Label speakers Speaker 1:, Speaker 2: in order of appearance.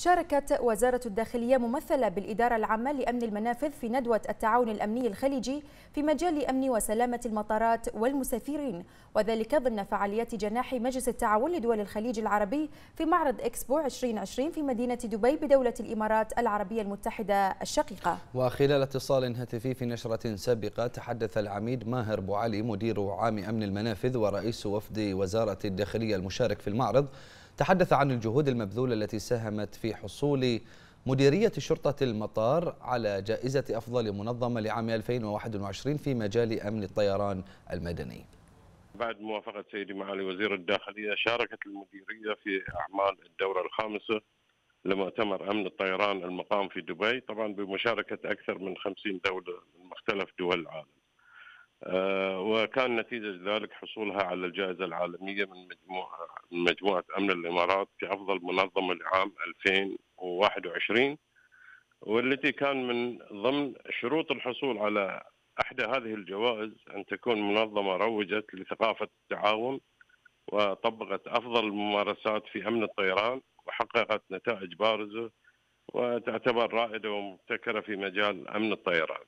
Speaker 1: شاركت وزارة الداخلية ممثلة بالإدارة العامة لأمن المنافذ في ندوة التعاون الأمني الخليجي في مجال أمن وسلامة المطارات والمسافرين وذلك ضمن فعاليات جناح مجلس التعاون لدول الخليج العربي في معرض إكسبو 2020 في مدينة دبي بدولة الإمارات العربية المتحدة الشقيقة.
Speaker 2: وخلال اتصال هاتفي في نشرة سابقة تحدث العميد ماهر بوعلي مدير عام أمن المنافذ ورئيس وفد وزارة الداخلية المشارك في المعرض تحدث عن الجهود المبذولة التي ساهمت في حصول مديرية شرطة المطار على جائزة أفضل منظمة لعام 2021 في مجال أمن الطيران المدني.
Speaker 3: بعد موافقة سيدي معالي وزير الداخلية شاركت المديرية في أعمال الدورة الخامسة لمؤتمر أمن الطيران المقام في دبي طبعا بمشاركة أكثر من 50 دولة من مختلف دول العالم. وكان نتيجة ذلك حصولها على الجائزة العالمية من مجموعة من مجموعة أمن الإمارات كأفضل منظمة لعام 2021 والتي كان من ضمن شروط الحصول على احدى هذه الجوائز أن تكون منظمة روجت لثقافة التعاون وطبقت أفضل الممارسات في أمن الطيران وحققت نتائج بارزة وتعتبر رائدة ومبتكرة في مجال أمن الطيران.